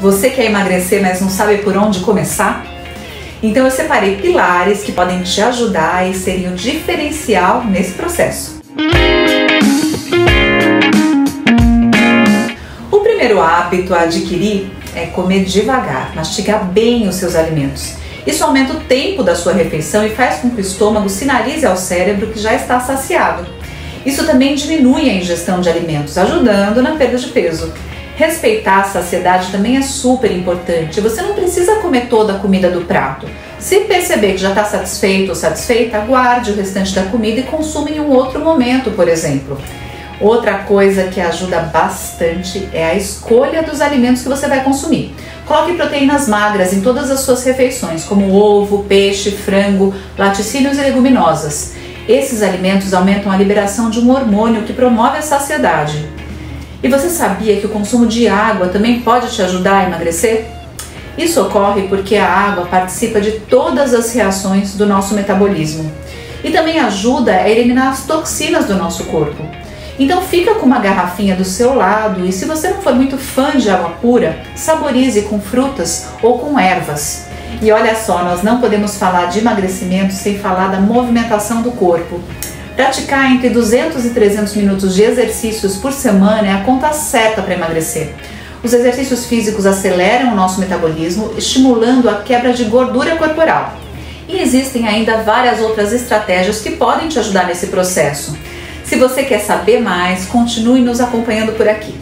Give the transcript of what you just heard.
Você quer emagrecer, mas não sabe por onde começar? Então eu separei pilares que podem te ajudar e seriam diferencial nesse processo. O primeiro hábito a adquirir é comer devagar, mastigar bem os seus alimentos. Isso aumenta o tempo da sua refeição e faz com que o estômago sinalize ao cérebro que já está saciado. Isso também diminui a ingestão de alimentos, ajudando na perda de peso. Respeitar a saciedade também é super importante. Você não precisa comer toda a comida do prato. Se perceber que já está satisfeito ou satisfeita, guarde o restante da comida e consuma em um outro momento, por exemplo. Outra coisa que ajuda bastante é a escolha dos alimentos que você vai consumir. Coloque proteínas magras em todas as suas refeições, como ovo, peixe, frango, laticínios e leguminosas. Esses alimentos aumentam a liberação de um hormônio que promove a saciedade. E você sabia que o consumo de água também pode te ajudar a emagrecer? Isso ocorre porque a água participa de todas as reações do nosso metabolismo e também ajuda a eliminar as toxinas do nosso corpo. Então fica com uma garrafinha do seu lado e se você não for muito fã de água pura, saborize com frutas ou com ervas. E olha só, nós não podemos falar de emagrecimento sem falar da movimentação do corpo. Praticar entre 200 e 300 minutos de exercícios por semana é a conta certa para emagrecer. Os exercícios físicos aceleram o nosso metabolismo, estimulando a quebra de gordura corporal. E existem ainda várias outras estratégias que podem te ajudar nesse processo. Se você quer saber mais, continue nos acompanhando por aqui.